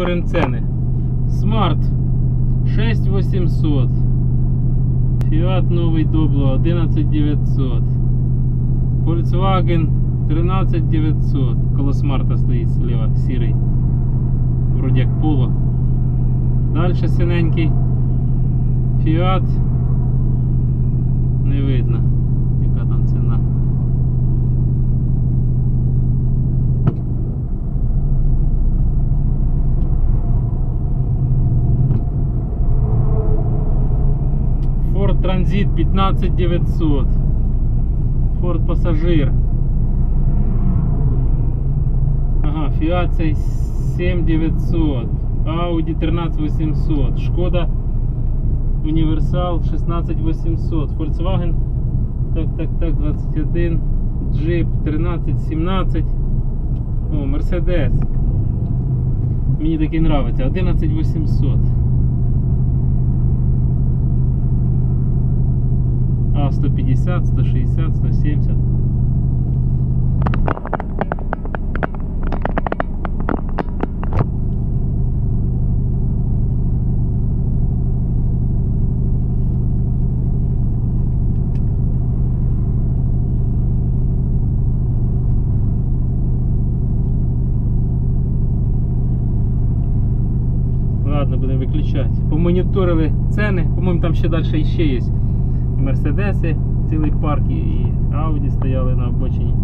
Моніторимо ціни. Smart 6800. Fiat новий Добло 11900. Volkswagen 13900. Коло смарта стоїть зліва, сірий. Вроді як поло. Далі синенький. Fiat. Не видно, Transit 15900. Ford Passager. Ага, цей 7900. Audi 13800. Шкода Універсал 16800. Volkswagen. Так, так, так, 21. Jeep 1317. О, Mercedes. Мені такий нравиться. 11800. 150, 160, 170. Ладно, будемо виключати. Помоніторили ціни. По-моєму, там ще далі ще є. І Мерседеси, цілий парк, і Ауді стояли на обочині.